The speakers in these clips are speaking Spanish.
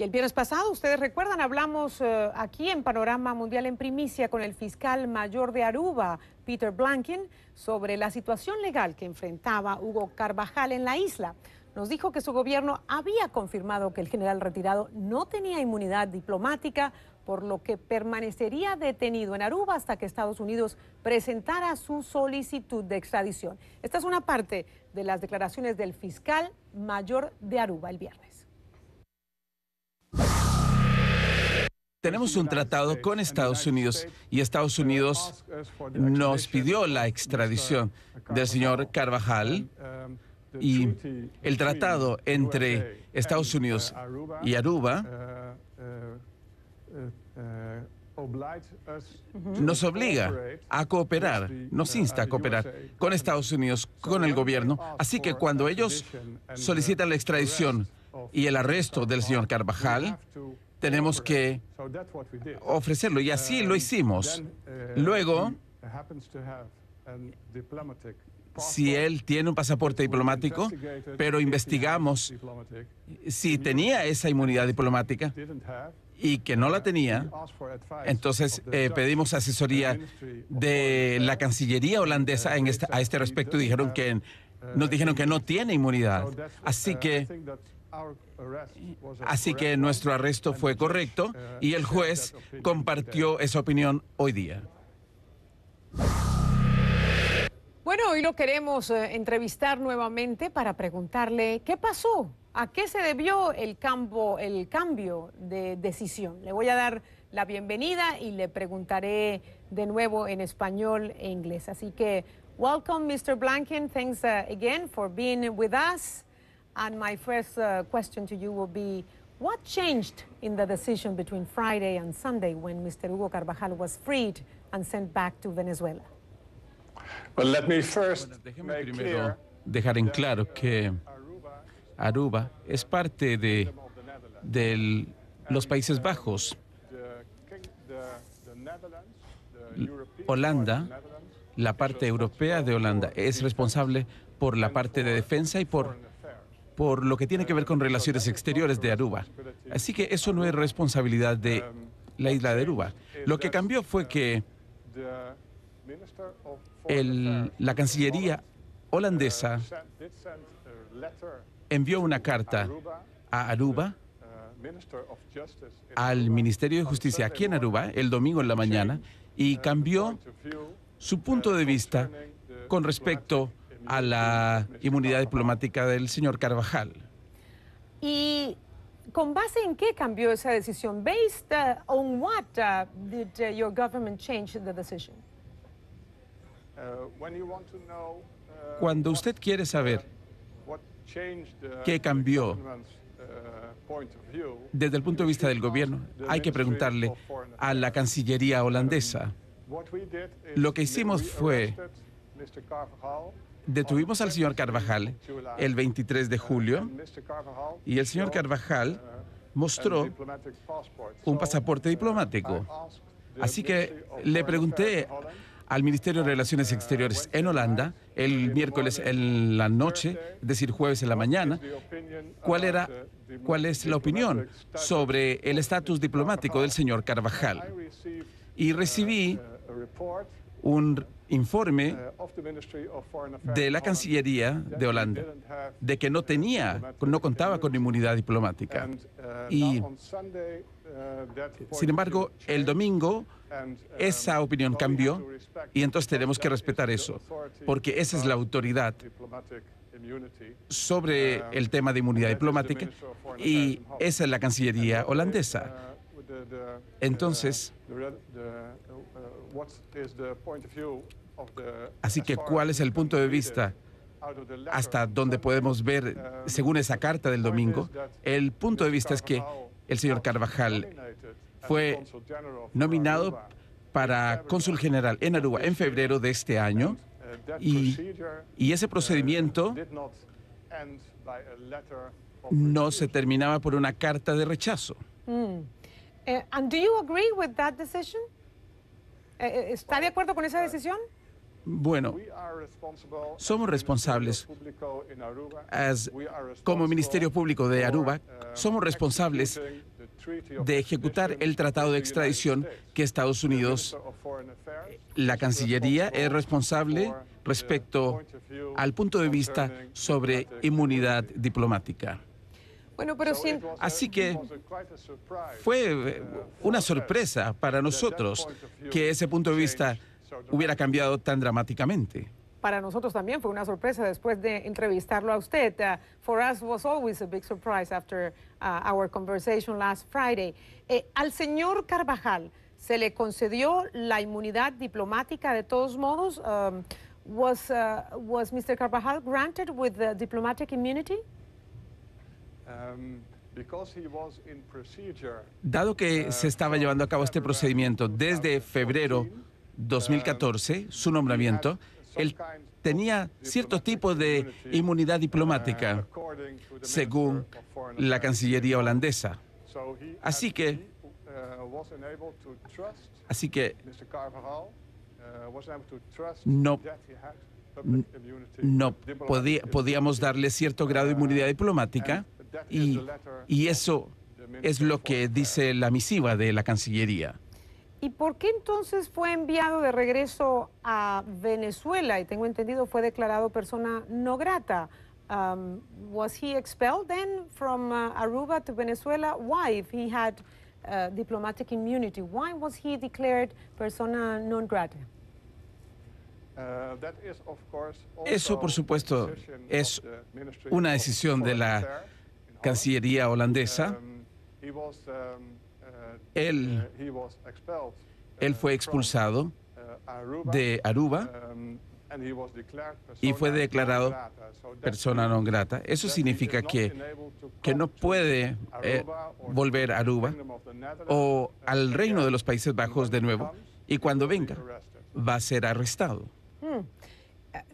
Y el viernes pasado, ustedes recuerdan, hablamos eh, aquí en Panorama Mundial en Primicia con el fiscal mayor de Aruba, Peter Blanken, sobre la situación legal que enfrentaba Hugo Carvajal en la isla. Nos dijo que su gobierno había confirmado que el general retirado no tenía inmunidad diplomática, por lo que permanecería detenido en Aruba hasta que Estados Unidos presentara su solicitud de extradición. Esta es una parte de las declaraciones del fiscal mayor de Aruba el viernes. Tenemos un tratado con Estados Unidos y Estados Unidos nos pidió la extradición del señor Carvajal y el tratado entre Estados Unidos y Aruba nos obliga a cooperar, nos insta a cooperar con Estados Unidos, con el gobierno. Así que cuando ellos solicitan la extradición y el arresto del señor Carvajal, tenemos que ofrecerlo y así lo hicimos. Luego, si él tiene un pasaporte diplomático, pero investigamos si tenía esa inmunidad diplomática y que no la tenía, entonces eh, pedimos asesoría de la Cancillería holandesa en a este respecto y dijeron que nos dijeron que no tiene inmunidad. Así que Así que nuestro arresto fue correcto y el juez compartió esa opinión hoy día. Bueno, hoy lo queremos eh, entrevistar nuevamente para preguntarle qué pasó, a qué se debió el, el cambio de decisión. Le voy a dar la bienvenida y le preguntaré de nuevo en español e inglés. Así que, welcome, Mr. Blanken. Thanks uh, again for being with us. And my first uh, question to you will be, what changed in the decision between Friday and Sunday when Mr. Hugo Carvajal was freed and sent back to Venezuela? Well, let me first bueno, primero dejar en claro que Aruba es parte de, de los Países Bajos. Holanda, la parte europea de Holanda, es responsable por la parte de defensa y por por lo que tiene que ver con relaciones exteriores de Aruba. Así que eso no es responsabilidad de la isla de Aruba. Lo que cambió fue que la Cancillería holandesa envió una carta a Aruba, al Ministerio de Justicia aquí en Aruba, el domingo en la mañana, y cambió su punto de vista con respecto a la inmunidad diplomática del señor Carvajal. ¿Y con base en qué cambió esa decisión? Based uh, on what uh, did uh, your government change the decision? Cuando usted quiere saber qué cambió desde el punto de vista del gobierno, hay que preguntarle a la Cancillería holandesa. Lo que hicimos fue detuvimos al señor Carvajal el 23 de julio y el señor Carvajal mostró un pasaporte diplomático. Así que le pregunté al Ministerio de Relaciones Exteriores en Holanda el miércoles en la noche, es decir, jueves en la mañana, cuál era cuál es la opinión sobre el estatus diplomático del señor Carvajal. Y recibí un informe de la Cancillería de Holanda de que no tenía, no contaba con inmunidad diplomática. Y, sin embargo, el domingo esa opinión cambió y entonces tenemos que respetar eso, porque esa es la autoridad sobre el tema de inmunidad diplomática y esa es la Cancillería holandesa. Entonces, Así que, ¿cuál es el punto de vista hasta donde podemos ver, según esa carta del domingo? El punto de vista es que el señor Carvajal fue nominado para cónsul general en Aruba en febrero de este año y, ese procedimiento no se terminaba por una carta de rechazo. Mm. And do you agree with that decision? ¿Está de acuerdo con esa decisión? Bueno, somos responsables como Ministerio Público de Aruba, somos responsables de ejecutar el tratado de extradición que Estados Unidos, la Cancillería, es responsable respecto al punto de vista sobre inmunidad diplomática. Bueno, pero Así que fue una sorpresa para nosotros que ese punto de vista hubiera cambiado tan dramáticamente para nosotros también fue una sorpresa después de entrevistarlo a usted. Uh, for us was always a big surprise after uh, our conversation last Friday. Eh, al señor Carvajal se le concedió la inmunidad diplomática de todos modos. Um, was uh, was Mr. Carvajal granted with the diplomatic immunity? Um, Dado que se estaba llevando a cabo este procedimiento desde febrero 2014, su nombramiento, él tenía cierto tipo de inmunidad diplomática, según la Cancillería holandesa. Así que, así que no, no podíamos darle cierto grado de inmunidad diplomática y, y eso es lo que dice la misiva de la Cancillería. ¿Y por qué entonces fue enviado de regreso a Venezuela? Y tengo entendido fue declarado persona no grata. Um, was he expelled then from uh, Aruba to Venezuela? Why, if he had uh, diplomatic immunity, why was he declared persona non grata? Uh, Eso, por supuesto, es una decisión de la Cancillería holandesa. Um, um, él, él fue expulsado de Aruba y fue declarado persona non grata. Eso significa que, que no puede eh, volver a Aruba o al reino de los Países Bajos de nuevo y cuando venga va a ser arrestado. Hmm.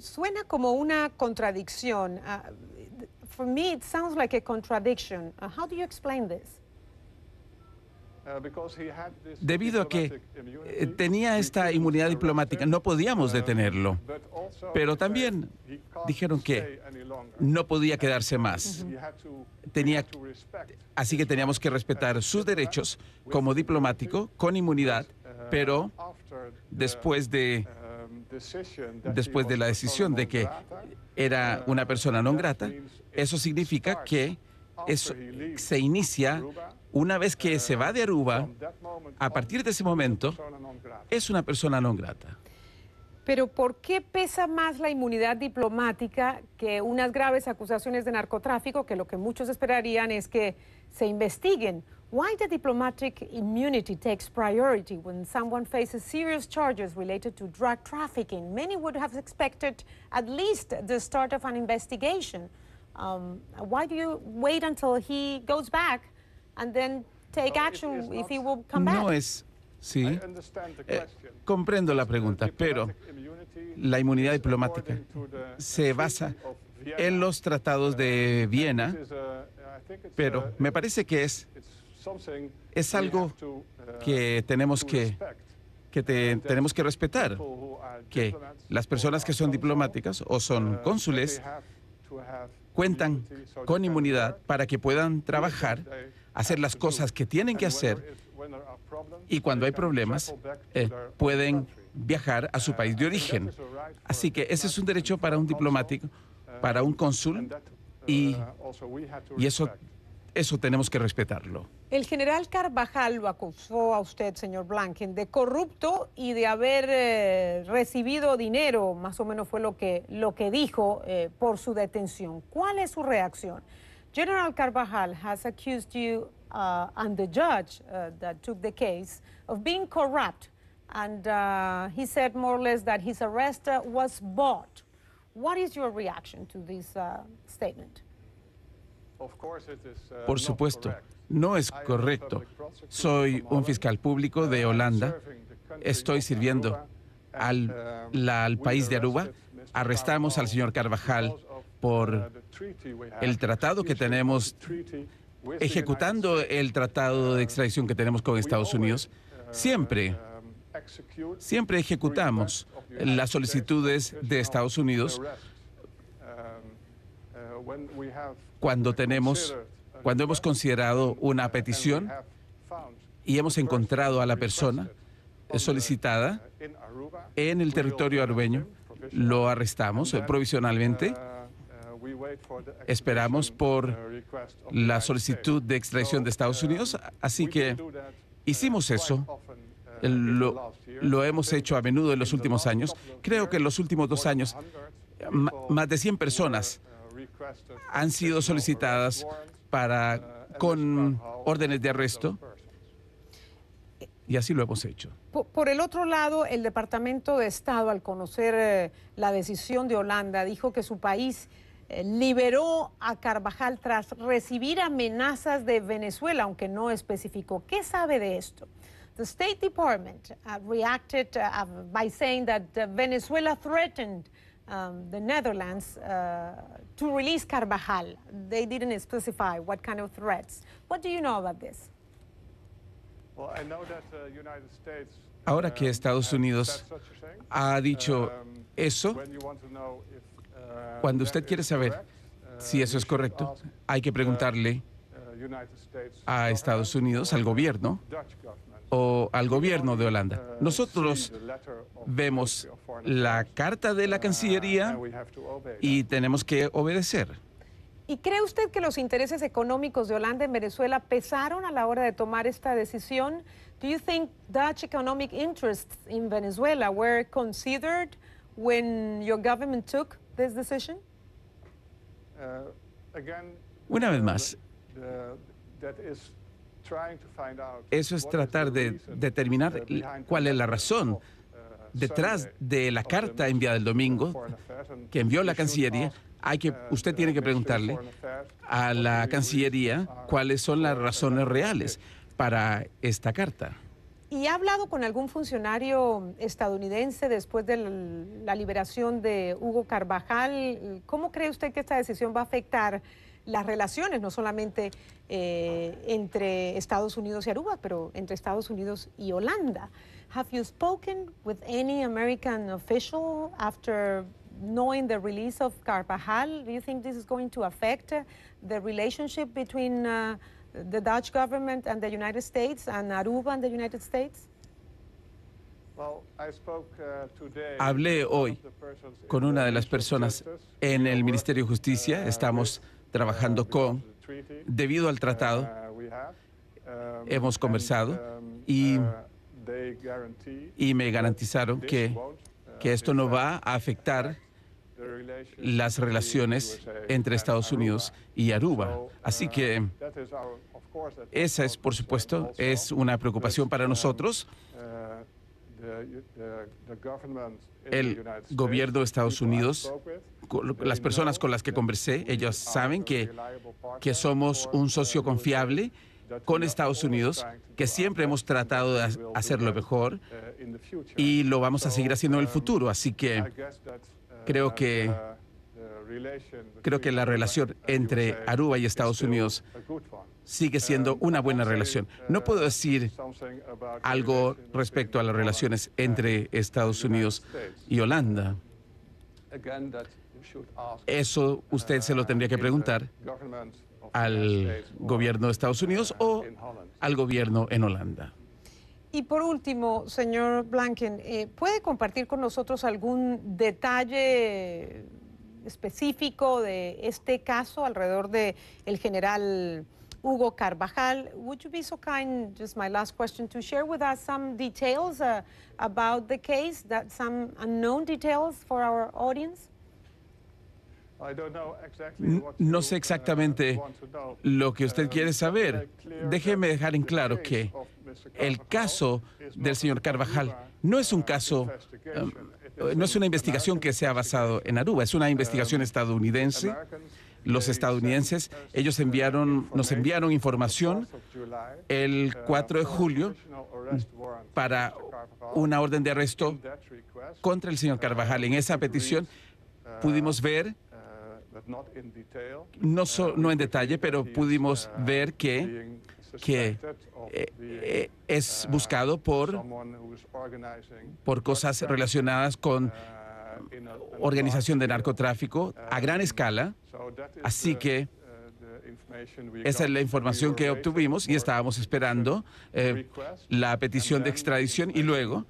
Suena como una contradicción. Uh, for me it sounds like a contradiction. Uh, how do you explain this? Debido a que eh, tenía esta inmunidad diplomática, no podíamos detenerlo. Pero también dijeron que no podía quedarse más. Tenía, así que teníamos que respetar sus derechos como diplomático, con inmunidad, pero después de, después de la decisión de que era una persona no grata, eso significa que se inicia una vez que se va de Aruba, a partir de ese momento, es una persona no grata. Pero ¿por qué pesa más la inmunidad diplomática que unas graves acusaciones de narcotráfico que lo que muchos esperarían es que se investiguen? Why the diplomatic immunity takes priority when someone faces serious charges related to drug trafficking? Many would have expected at least the start of an investigation. Um, why do you wait until he goes back and then take action if he will come back? No es, sí, eh, comprendo la pregunta, pero la inmunidad diplomática se basa en los tratados de Viena, pero me parece que es, es algo que tenemos que que tenemos que respetar, que las personas que son diplomáticas o son cónsules cuentan con inmunidad para que puedan trabajar, hacer las cosas que tienen que hacer y cuando hay problemas eh, pueden viajar a su país de origen. Así que ese es un derecho para un diplomático, para un cónsul y, y eso eso tenemos que respetarlo. El general Carvajal lo acusó a usted, señor Blanken, de corrupto y de haber eh, recibido dinero, más o menos fue lo que, lo que dijo eh, por su detención. ¿Cuál es su reacción? General Carvajal has accused you uh, and the judge uh, that took the case of being corrupt. And uh, he said more or less that his arrest was bought. What is your reaction to this statement? Uh, Por supuesto, no es correcto. Soy un fiscal público de Holanda. Estoy sirviendo al, país de Aruba. Arrestamos al señor Carvajal por el tratado que tenemos, ejecutando el tratado de extradición que tenemos con Estados Unidos. Siempre, siempre ejecutamos las solicitudes de Estados Unidos cuando tenemos cuando hemos considerado una petición y hemos encontrado a la persona solicitada en el territorio arubeño, lo arrestamos provisionalmente. Esperamos por la solicitud de extradición de Estados Unidos, así que hicimos eso. Lo, lo, hemos hecho a menudo en los últimos años. Creo que en los últimos dos años más de 100 personas han sido solicitadas para con órdenes de arresto y así lo hemos hecho. Por, el otro lado, el Departamento de Estado, al conocer eh, la decisión de Holanda, dijo que su país eh, liberó a Carvajal tras recibir amenazas de Venezuela, aunque no especificó. ¿Qué sabe de esto? The State Department uh, reacted uh, by saying that uh, Venezuela threatened um, the Netherlands uh, to release Carvajal. They didn't specify what kind of threats. What do you know about this? Uh, Ahora que um, Estados Unidos ha dicho um, eso, uh, cuando usted quiere saber si eso es correcto, hay que preguntarle a Estados Unidos, al gobierno, o al gobierno de Holanda. Nosotros vemos la carta de la Cancillería y tenemos que obedecer. ¿Y cree usted que los intereses económicos de Holanda en Venezuela pesaron a la hora de tomar esta decisión? Do you think Dutch economic interests in Venezuela were considered when your government took this decision? Uh, Una vez más, eso es tratar de determinar cuál es la razón detrás de la carta enviada el domingo que envió la Cancillería. Hay que, usted tiene que preguntarle a la Cancillería cuáles son las razones reales para esta carta. ¿Y ha hablado con algún funcionario estadounidense después de la liberación de Hugo Carvajal? ¿Cómo cree usted que esta decisión va a afectar las relaciones, no solamente eh, entre Estados Unidos y Aruba, pero entre Estados Unidos y Holanda. Have you spoken with any American official after knowing the release of Carvajal? Do you think this is going to affect the relationship between uh, the Dutch government and the United States and Aruba and the United States? Hablé hoy con una de las personas en el Ministerio de Justicia. Estamos trabajando con, debido al tratado, hemos conversado y, y me garantizaron que, que esto no va a afectar las relaciones entre Estados Unidos y Aruba. Así que esa es, por supuesto, es una preocupación para nosotros. El gobierno de Estados Unidos las personas con las que conversé, ellos saben que, que somos un socio confiable con Estados Unidos, que siempre hemos tratado de hacerlo mejor y lo vamos a seguir haciendo en el futuro. Así que creo que creo que la relación entre Aruba y Estados Unidos sigue siendo una buena relación. No puedo decir algo respecto a las relaciones entre Estados Unidos y Holanda. Eso usted se lo tendría que preguntar al gobierno de Estados Unidos o al gobierno en Holanda. Y por último, señor Blanken, eh, ¿puede compartir con nosotros algún detalle específico de este caso alrededor del el general Hugo Carvajal? Would you be so kind, just my last question, to share with us some details uh, about the case, that some unknown details for our audience? No sé exactamente lo que usted quiere saber. Déjeme dejar en claro que el caso del señor Carvajal no es un caso, um, no es una investigación que se ha basado en Aruba, es una investigación estadounidense. Los estadounidenses, ellos enviaron, nos enviaron información el 4 de julio para una orden de arresto contra el señor Carvajal. En esa petición pudimos ver no, no en detalle, pero pudimos ver que, que eh, eh, es buscado por, por cosas relacionadas con organización de narcotráfico a gran escala. Así que Esa es la información que obtuvimos y estábamos esperando eh, la petición de extradición y luego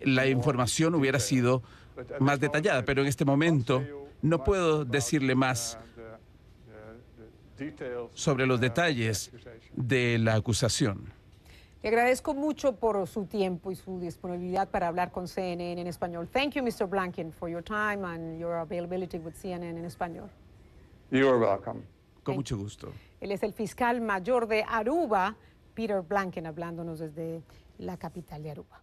la información hubiera sido más detallada, pero en este momento no puedo decirle más sobre los detalles de la acusación. Le agradezco mucho por su tiempo y su disponibilidad para hablar con CNN en español. Thank you, Mr. Blanken, for your time and your availability with CNN en español. You're welcome. Con mucho gusto. Él es el fiscal mayor de Aruba, Peter Blanken, hablándonos desde la capital de Aruba.